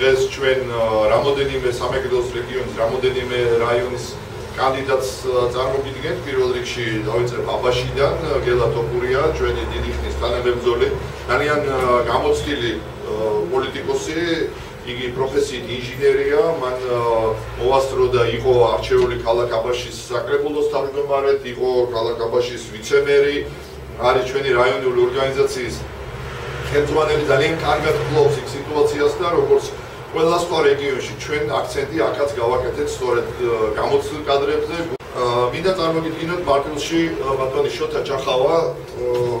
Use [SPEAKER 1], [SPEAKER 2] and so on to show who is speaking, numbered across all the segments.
[SPEAKER 1] დღეს ჩვენ რამოდენიმე სამეგრელოს რეგიონის რამოდენიმე რაიონის კანდიდატს წარმოგიდგენთ. პირველ რიგში დავიწყებ აბაშიდან გელა თოფურია ჩვენი დიდი ხნის თანამებრძოლი. ძალიან გამოცდილი პოლიტიკოსი იგი პროფესიით ინჟინერია. მან მოვასწრო და იყო არჩეული ქალაქ აბაშის საკრებულოს თავმჯდომარედ იყო ქალაქ აბაშის ვიცემერი. არის ჩვენი რაიონული ორგანიზაციის ხელმძღვანელი. ძალიან კარგად ფლობს იქ სიტუაციას და როგორც ყველა სხვა რეგიონში ჩვენ აქცენტი აქაც გავაკეთეთ სწორედ გამოცდილ კადრებზე. მინდა წარმოგიდგინოთ მარტილში ბატონი შოთა ჩახავა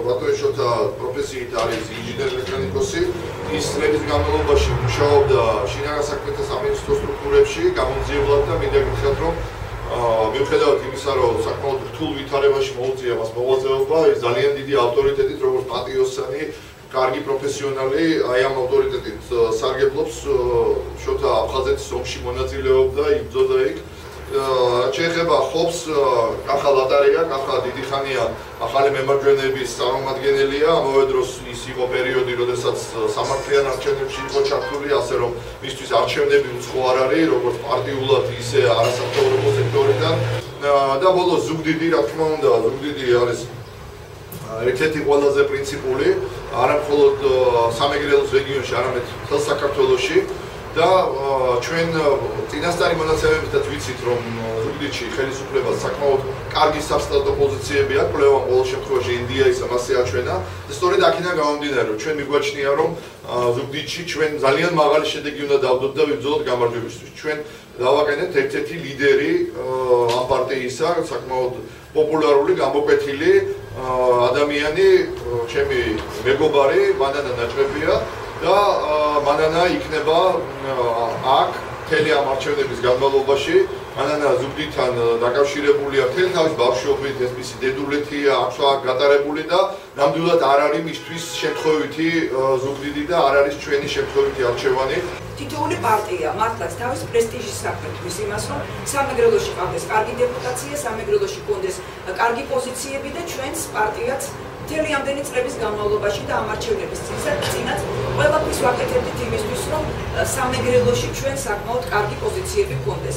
[SPEAKER 1] ბატონი შოთა პროფესიით არის ინჟინერი მექანიკოსი. ის წლების განმავლობაში მუშაობდა შინაგან საქმეთა სამინისტრო სტრუქტურებში გამომძიებლად და მინდა გითხრათ რომ მიუხედავად იმისა რომ საკმაოდ რთულ ვითარებაში მოუწია მას მოღვაწეობა ის ძალიან დიდი ავტორიტეტით როგორც პატიოსანი კარგი პროფესიონალი, აი ამ ავტორიტეტით სარგებლობს შოთა აფხაზეთის ომში მონაწილეობდა, იბრძოდა იქ. ჩეხება ხობს ახალ ატარია, ახალ დიდი ხანია ახალი მემარჯვენეების წარმომადგენელია, ამავე დროს ის იყო პერიოდი, როდესაც სამართლიან არჩევნებში იყო ჩართული, ასე რომ მისთვის არჩევნები უცხო არ არის, როგორც პარტიულად, ისე არასამთავრობო სექტორიდან და ბოლოს ზუგდიდი, რა თქმა უნდა, ზუგდიდი არის ერთ-ერთი ყველაზე პრინციპული არა მხოლოდ სამეგრელოს რეგიონში, არამედ მთელ საქართველოში და ჩვენ წინასწარი მონაცემებითაც ვიცით, რომ ზუგდიდში ხელისუფლებას საკმაოდ კარგი სასტატო პოზიციები აქვს, კვლევამ ყოველ შემთხვევაში ინდიაის მასე აჩვენა. სწორედ აქედან გამომდინარე, რომ ჩვენ მიგვაჩნია, რომ ზუგდიდში ჩვენ ძალიან მაღალი შედეგი უნდა დავდოთ და ვიბრძოლოთ გამარჯვებისთვის. ჩვენ დავაკეთეთ ერთ-ერთი ლიდერი ამ პარტიისა, საკმაოდ პოპულარული, გამოკვეთილი ადამიანი, ჩემი მეგობარი, მანანა ნაჭრებია და მანანა იქნება აქ თელი ამ არჩევნების განმავლობაში მანანა ზუგდიდთან დაკავშირებულია თელი თავის ბავშვობით ეს მისი დედულეთია აქვს აქ გატარებული და ნამდვილად არ არის მისთვის შემთხვევითი ზუგდიდი და არ არის ჩვენი შემთხვევითი არჩევანი
[SPEAKER 2] თითოეული პარტია მართლაც თავის პრესტიჟის საფრთხის იმას რომ სამეგრელოში ყავდეს კარგი დეპუტაცია სამეგრელოში კონდეს კარგი პოზიციები და ჩვენს პარტიაც მთელი ამდენი წლების განმავლობაში და ამარჩევნების წინაც ყველაფერს ვაკეთებდით იმისთვის, რომ სამეგრელოში ჩვენ საკმაოდ კარგი პოზიციები გქონდეს.